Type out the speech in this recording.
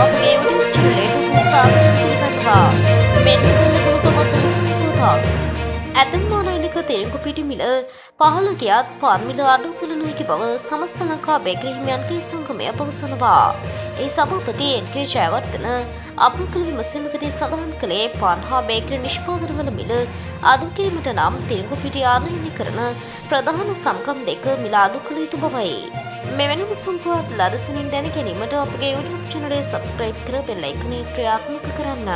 blog named to lead to Sabri Kanwa. ඇතම් මානයිනික තෙරෙකු පිටි මිල පහළ ගියත් පාන් මිල අඩු කළ නොහැකි බව සමස්ත ලංකා බේකරි හිමියන්ගේ සංගමය පවසනවා. ඒ සභාපති එන්.කේ ජයවර්ධන අප කළ විමසීමකදී සඳහන් කළේ පාන් හා බේකරි නිෂ්පාදනවල මිල අඩු කිරීමට නම් තිරිඟු පිටි ආනයනය කරන ප්‍රධාන සංගම් දෙක මිල අඩු කළ යුතු බවයි. මෙවැනිම සම්පුවත් ලදසනින් දැන ගැනීමට අපගේ YouTube චැනලය සබස්ක්‍රයිබ් කර බෙල් අයිකනේ ක්‍රියාත්මක කරන්න.